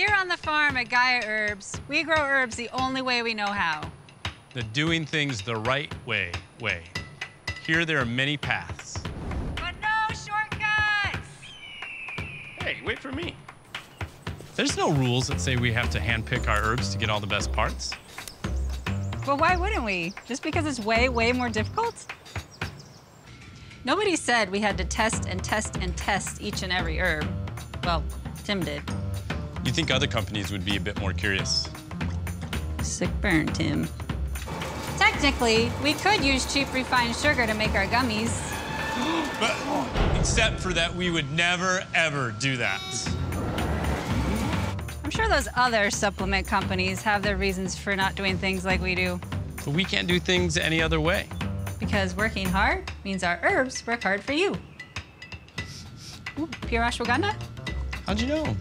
Here on the farm at Gaia Herbs, we grow herbs the only way we know how. The doing things the right way way. Here there are many paths. But no shortcuts! Hey, wait for me. There's no rules that say we have to handpick our herbs to get all the best parts. Well, why wouldn't we? Just because it's way, way more difficult? Nobody said we had to test and test and test each and every herb. Well, Tim did. You think other companies would be a bit more curious? Sick burn, Tim. Technically, we could use cheap refined sugar to make our gummies. But except for that, we would never ever do that. I'm sure those other supplement companies have their reasons for not doing things like we do. But we can't do things any other way. Because working hard means our herbs work hard for you. Ooh, pure ashwagandha? How'd you know?